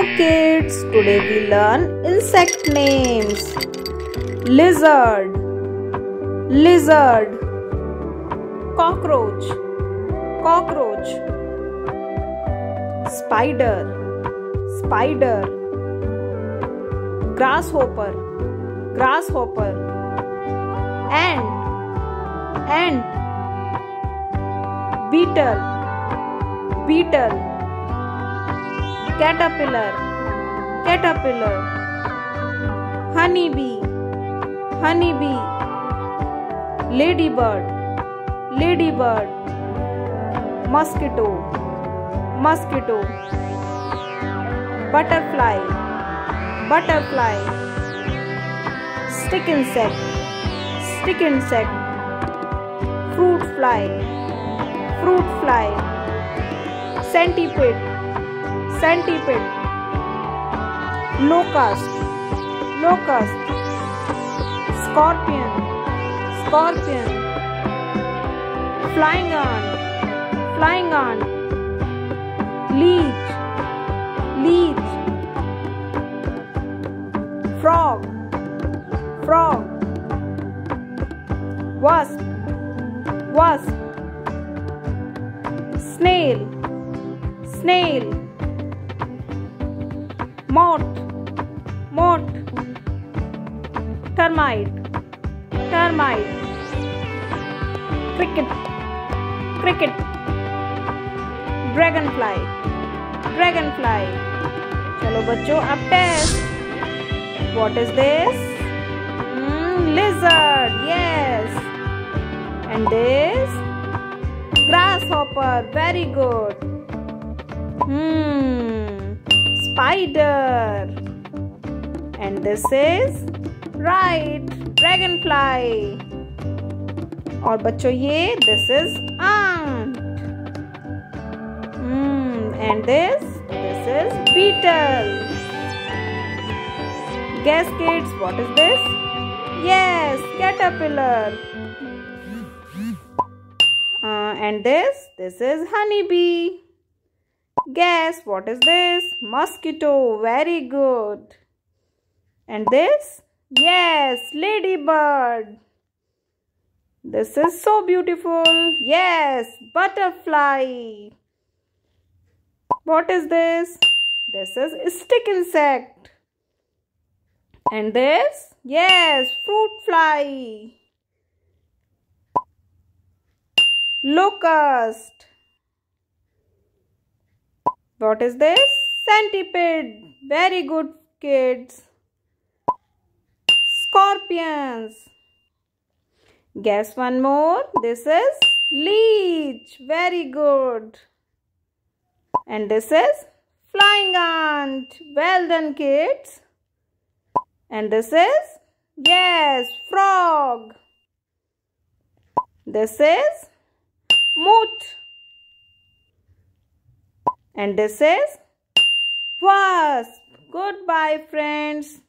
Kids, today we learn insect names. Lizard, lizard, cockroach, cockroach, spider, spider, grasshopper, grasshopper, ant, ant, beetle, beetle caterpillar caterpillar honeybee honeybee ladybird ladybird mosquito mosquito butterfly butterfly stick insect stick insect fruit fly fruit fly centipede centipede. Locust locust scorpion. Scorpion. Flying ant flying ant leech. Leech. Frog. Frog. Wasp. Wasp. Snail. Snail moth moth termite termite cricket cricket dragonfly dragonfly चलो बच्चों अब test is this mm, lizard yes and this grasshopper very good hmm spider. And this is right dragonfly. और बच्चों ये this is ant. Hmm, and this this is beetle. Guess kids, what is this? Yes, caterpillar. Uh, and this this is honeybee. Guess what is this? Mosquito. Very good. And this? Yes, ladybird. This is so beautiful. Yes, butterfly. What is this? This is stick insect. And this? Yes, fruit fly. Locust. What is this? Centipede. Very good, kids. Scorpions. Guess one more. This is leech. Very good. And this is flying ant. Well done, kids. And this is, yes, frog. This is moth. And this is wasp. Goodbye, friends.